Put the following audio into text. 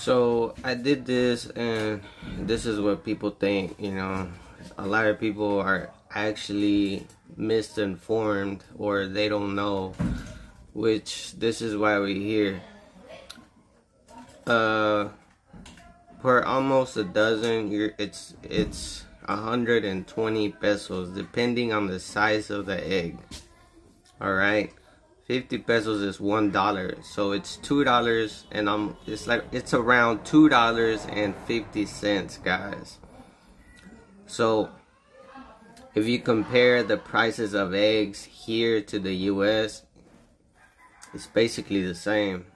So I did this, and this is what people think. You know, a lot of people are actually misinformed or they don't know, which this is why we're here. Uh, for almost a dozen, you're it's it's 120 pesos depending on the size of the egg. All right. 50 pesos is one dollar. So it's two dollars and i'm it's like it's around two dollars and 50 cents guys. So if you compare the prices of eggs here to the us it's basically the same